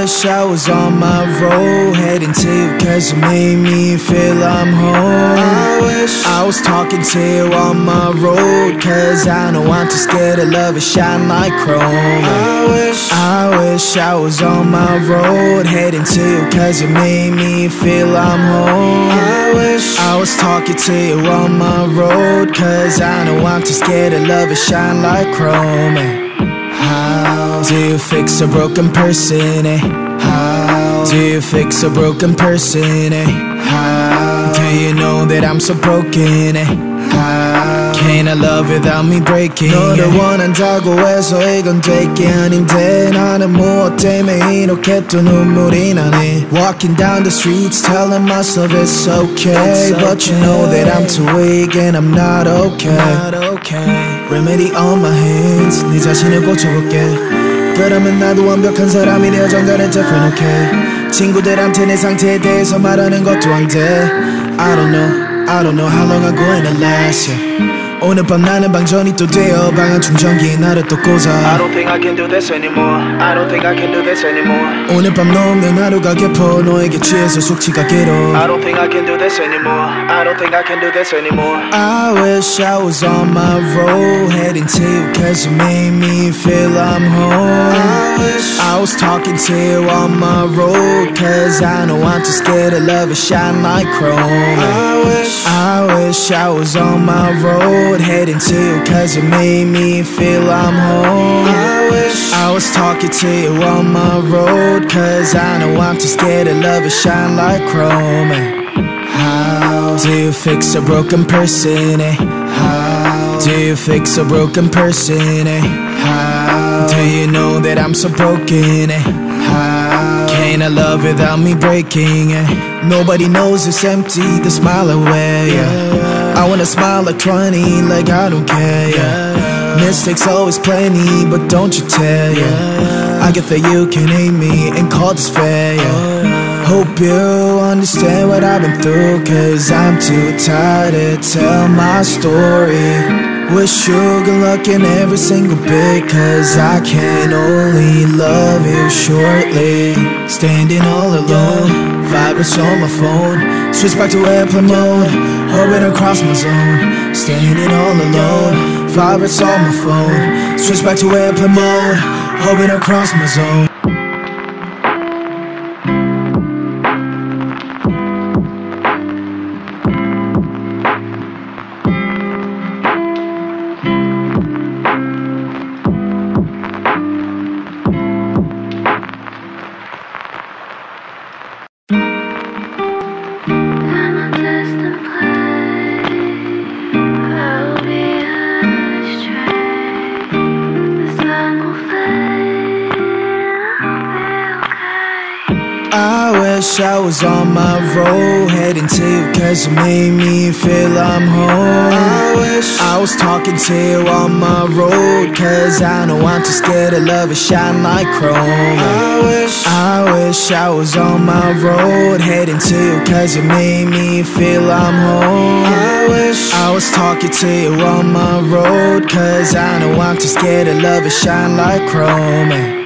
wish I was on my road Heading to you cause you made me feel I'm home. I wish I was talking to you on my road Cause I know I'm too scared to love it shine like chrome I wish I wish I was on my road Heading to you cause you made me feel I'm home. I wish I was talking to you on my road Cause I know I'm too scared to love it shine like chrome and how do you fix a broken person, eh? How do you fix a broken person, eh? How do you know that I'm so broken, eh? How can't I love without me breaking? 너를 원한다고 해서 이건 되게 아닌데 나는 무엇 때문에 이렇게 또 눈물이 나니? Walking down the streets telling myself it's okay, it's okay. But you know that I'm too weak and I'm not okay, not okay. Remedy on my hands. 네 자신을 고쳐볼게. 그러면 나도 완벽한 사람이 되어 정갈을 덮어놓게. 친구들한테 내 상태에 대해서 말하는 것도 안돼. I don't know, I don't know how long I'm going to last yeah. 오늘 밤 나는 방전이 또 되어 방한 충전기에 나를 또 I 꽂아 don't think I can do this anymore. I don't think I can do this anymore. 오늘 밤 너 없는 하루가 깊어 너에게 취해서 숙취가 길어 I don't think I can do this anymore. I don't think I can do this anymore. I wish I was on my road Heading to you cause you made me feel I'm home I wish I was talking to you on my road Cause I know I'm too scared to love it shine like chrome I wish I wish I was on my road Heading to you cause you made me feel I'm home I wish I was talking to you on my road Cause I know I'm too scared to love it shine like chrome how do you fix a broken person? How do you fix a broken person, eh? How do you know that I'm so broken, eh? How can I love without me breaking, eh? Nobody knows it's empty, the smile away, yeah. I wanna smile like 20, like I don't care, yeah. Mistakes always plenty, but don't you tell, yeah. I get that you can hate me and call this fair, yeah. Hope you understand what I've been through Cause I'm too tired to tell my story. Wish you good luck in every single bit Cause I can only love you shortly. Standing all alone, vibrates on my phone. Switch back to airplane mode, orbit across my zone. Standing all alone, vibrates on my phone. Switch back to airplane mode, orbit across my zone I wish I was on my road Heading to you cause you made me feel I'm home I wish I was talking to you on my road Cause I know I'm too scared to love it shine like chrome. I wish I wish I was on my road Heading to you cause you made me feel I'm home I wish I was talking to you on my road Cause I know I'm too scared to love it shine like chrome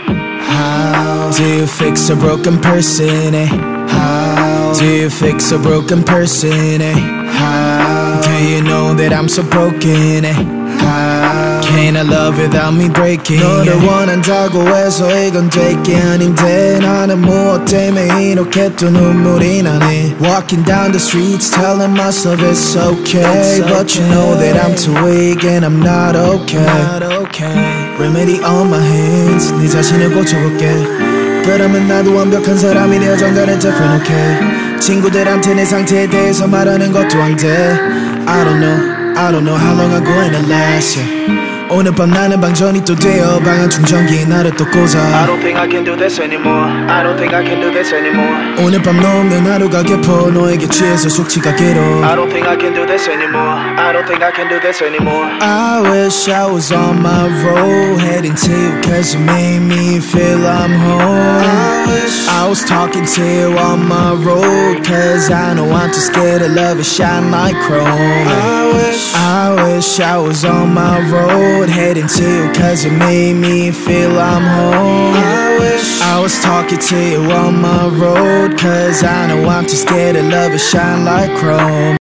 do you fix a broken person, eh? How do you fix a broken person, eh? How do you know that I'm so broken, eh? How can I love without me breaking? 너를 원한다고 해서 이건 될 게 아닌데 나는 무엇 때문에 이렇게 또 눈물이 나네 Walking down the streets telling myself it's okay But you know that I'm too weak and I'm not okay Remedy on my hands 네 자신을 고쳐볼게 그러면 나도 완벽한 사람이 되어 정갈은 different okay 친구들한테 내 상태에 대해서 말하는 것도 안돼 I don't know I don't know how long I'm going to last yeah. 오늘 밤 나는 방전이 또 되어 방한 충전기에 나를 또 I 꽂아 don't think I can do this anymore. I don't think I can do this anymore. 오늘 밤 너 없는 하루가 깊어 너에게 취해서 숙취가 길어 I don't think I can do this anymore. I don't think I can do this anymore. I wish I was on my road Heading to you cause you made me feel I'm home I wish I was talking to you on my road, cause I know I'm too scared to love it shine like chrome. I wish, I wish I was on my road, heading to you, cause you made me feel I'm home. I wish I was talking to you on my road, cause I know I'm too scared to love it shine like chrome.